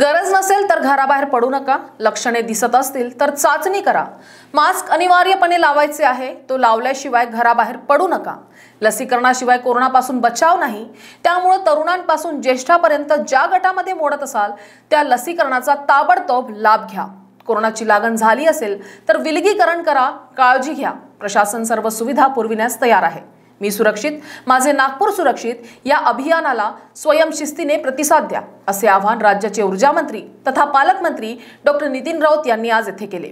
गरज नसेल तर घराबाहेर पडू नका. लक्षणे दिसत असतील तर चाचणी करा. मास्क अनिवार्यपणे लावायचे आहे. तो लावल्याशिवाय घराबाहेर पडू नका. लसीकरणाशिवाय कोरोनापासून बचाव नाही. त्यामुळे तरुणांपासून ज्येष्ठापर्यंत ज्या गटामध्ये मोडत असाल त्या लसीकरणाचा ताबडतोब लाभ घ्या. कोरोनाची लागण झाली असेल तर विलगीकरण करा. काळजी घ्या. प्रशासन सर्व सुविधा पुरविण्यास तयार आहे. मी सुरक्षित माझे नागपूर सुरक्षित या अभियानाला स्वयंशिस्तीने प्रतिसाद द्या असे आवाहन राज्याचे ऊर्जा मंत्री तथा पालकमंत्री डॉक्टर नितीन राऊत यांनी आज येथे केले.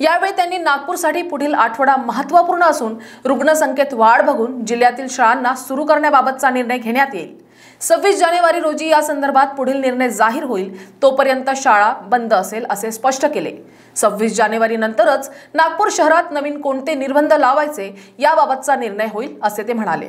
यावेळी त्यांनी नागपूरसाठी पुढील आठवडा महत्त्वपूर्ण असून रुग्णसंख्येत वाढ बघून जिल्ह्यातील शाळांना सुरू करण्याबाबतचा निर्णय घेण्यात येईल. सव्वीस जानेवारी रोजी या संदर्भात पुढील निर्णय जाहीर होईल तोपर्यंत शाळा बंद असेल असे स्पष्ट केले. सव्वीस जानेवारी नंतरच नागपूर शहरात नवीन कोणते निर्बंध लावायचे याबाबतचा निर्णय होईल असे ते म्हणाले.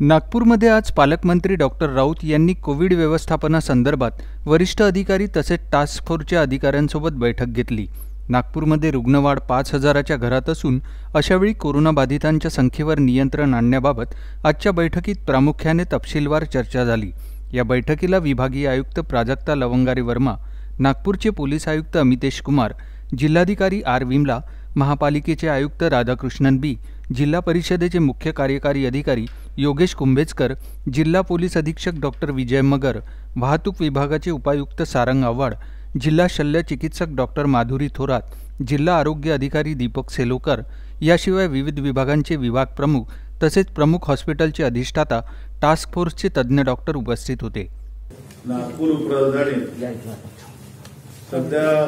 नागपूरमध्ये आज पालकमंत्री डॉक्टर राऊत यांनी कोविड व्यवस्थापनासंदर्भात वरिष्ठ अधिकारी तसेच टास्क फोर्सच्या अधिकाऱ्यांसोबत बैठक घेतली. नागपूरमध्ये रुग्णवाढ पाच हजाराच्या घरात असून अशावेळी कोरोनाबाधितांच्या संख्येवर नियंत्रण आणण्याबाबत आजच्या बैठकीत प्रामुख्याने तपशीलवार चर्चा झाली. या बैठकीला विभागीय आयुक्त प्राजक्ता लवंगारे वर्मा नागपूरचे पोलीस आयुक्त अमितेश कुमार जिल्हाधिकारी आर विमला महापालिकेचे आयुक्त राधाकृष्णन बी जिल्हा परिषदेचे मुख्य कार्यकारी अधिकारी योगेश कुंभेजकर जिल्हा पोलीस अधीक्षक डॉक्टर विजय मगर वाहतूक विभागाचे उपायुक्त सारंग आव्हाड जिल्हा शल्य चिकित्सक डॉक्टर माधुरी थोरात जिल्हा आरोग्य अधिकारी दीपक सेलोकर याशिवाय विविध विभागांचे विभाग प्रमुख तसेच प्रमुख हॉस्पिटलचे अधिष्ठाता टास्क फोर्सचे तज्ज्ञ डॉक्टर उपस्थित होते. नागपूर उपराजधानी. सध्या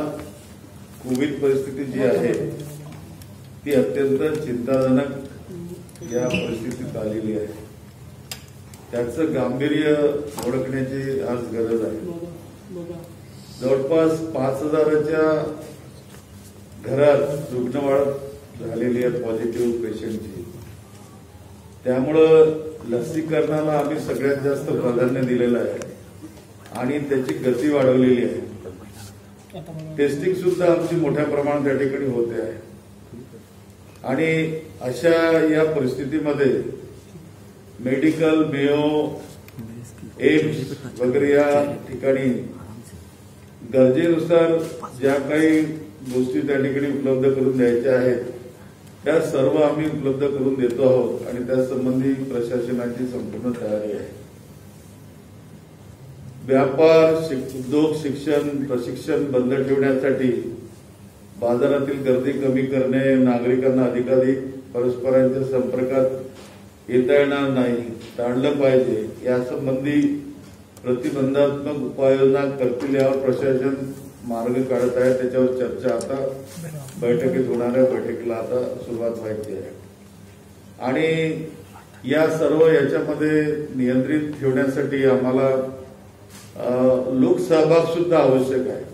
कोविड परिस्थिती जी आहे ती अत्यंत चिंताजनक या परिस्थितीत आलेली आहे. त्याचं गांभीर्य ओळखण्याची आज गरज आहे. जवळपास पाच हजाराच्या घरात रुग्णवाढ झालेली आहे पॉझिटिव्ह पेशंटची त्यामुळं लसीकरणाला आम्ही सगळ्यात जास्त प्राधान्य दिलेलं आहे. आणि त्याची गती वाढवलेली आहे. टेस्टिंग सुद्धा आमची मोठ्या प्रमाणात त्या ठिकाणी होते आहे. आणि अशा या परिस्थितीमध्ये मेडिकल मेओ एम्स वगैरे या ठिकाणी गरजेनुसार ज्या काही गोष्टी त्या ठिकाणी उपलब्ध करून द्यायच्या आहेत त्या सर्व आम्ही उपलब्ध करून देतो आहोत आणि त्या संबंधी प्रशासनाची संपूर्ण तयारी आहे. व्यापार उद्योग शिक्षण प्रशिक्षण बंद ठेवण्यासाठी बाजारातील गर्दी कमी करणे नागरिकांना अधिकाधिक परस्परांच्या संपर्कात येता येणार नाही टाळलं पाहिजे यासंबंधी प्रतिबंधात्मक उपाययोजना करतील यावर प्रशासन मार्ग काढत आहे. त्याच्यावर चर्चा आता बैठकीत होणाऱ्या बैठकीला आता सुरुवात व्हायची आहे. आणि या सर्व याच्यामध्ये नियंत्रित ठेवण्यासाठी आम्हाला लोकसहभाग सुद्धा आवश्यक आहे.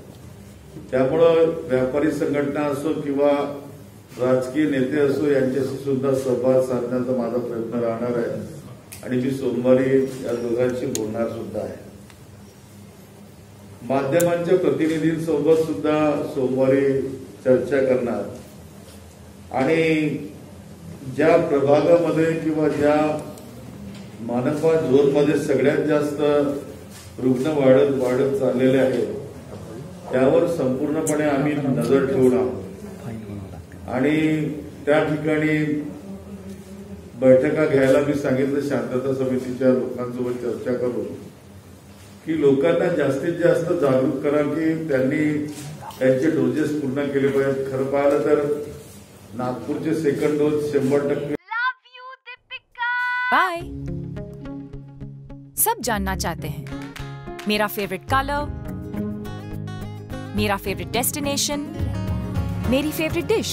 त्यामुळं व्यापारी संघटना असो किंवा राजकीय नेते असो यांच्याशी सुद्धा सहभाग साधण्याचा माझा प्रयत्न राहणार आहे. आणि मी सोमवारी या दोघांशी बोलणार सुद्धा आहे. माध्यमांच्या प्रतिनिधींसोबत सुद्धा सोमवारी चर्चा करणार. आणि ज्या प्रभागामध्ये किंवा ज्या मानपा झोनमध्ये सगळ्यात जास्त रुग्ण वाढत वाढत चाललेले आहेत त्यावर संपूर्णपणे आम्ही नजर ठेवून आहोत. आणि त्या ठिकाणी बैठका घ्यायला मी सांगितलं शांतता समितीच्या लोकांसोबत चर्चा करून की लोकांना जास्तीत जास्त जागरूक करा की त्यांनी त्यांचे डोजेस पूर्ण केले पाहिजेत. खरं पाहिलं तर नागपूरचे सेकंड डोस शंभर टक्के बाय सब जानना चाहते हैं। मेरा फेवरेट कलर मेरा फेवरेट डेस्टिनेशन मेरी फेवरेट डिश